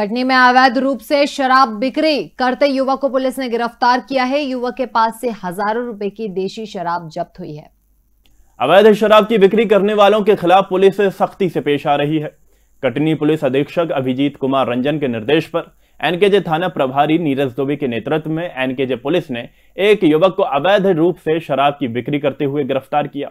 कटनी में अवैध रूप से शराब बिक्री करते युवक को पुलिस ने गिरफ़्तार किया है। युवक के पास से हज़ारों रुपए की देशी शराब जब्त हुई है। अवैध शराब की बिक्री करने वालों के खिलाफ पुलिस सख्ती से पेश आ रही है। कटनी पुलिस अधीक्षक अभिजीत कुमार रंजन के निर्देश पर एनकेजे थाना प्रभारी नीरज दुबे के नेतृत्व में एनकेजे पुलिस ने एक युवक को अवैध रूप से शराब की बिक्री करते हुए गिरफ़्तार किया।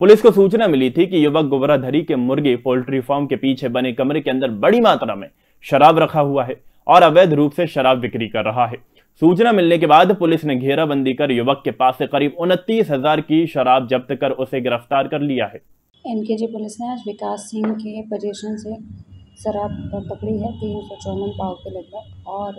पुलिस को सूचना मिली थी कि युवक गोबराधरी के मुर्गी पोल्ट्री फार्म के पीछे बने कमरे के अंदर बड़ी मात्रा में शराब रखा हुआ है और अवैध रूप से शराब बिक्री कर रहा है। सूचना मिलने के बाद पुलिस ने घेराबंदी कर युवक के पास से करीब उनतीस हज़ार की शराब जब्त कर उसे गिरफ़्तार कर लिया है। एनकेजी पुलिस ने आज विकास सिंह के पोजीशन से शराब पकड़ी है, तीन सौ चौवन पाव के लगभग, और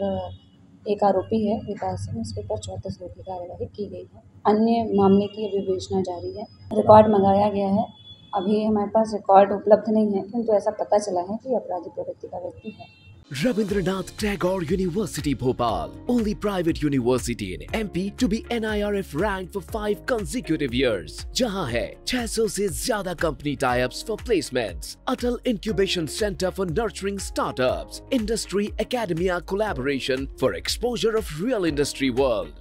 एक आरोपी है, विकास सिंह उसके ऊपर चौंतीस लोग की कार्यवाही की गई है। अन्य मामले की विवेचना जारी है। रिकॉर्ड मंगाया गया है अभी हमारे पास रिकॉर्ड उपलब्ध नहीं है किंतु ऐसा पता चला है कि अपराधी प्रवृत्ति का व्यक्ति है Rabindranath Tagore University Bhopal, only private university in MP to be NIRF ranked for five consecutive years. जहाँ है 600 से ज़्यादा company tie-ups for placements, Atal Incubation Center for nurturing startups, Industry Academia collaboration for exposure of real industry world,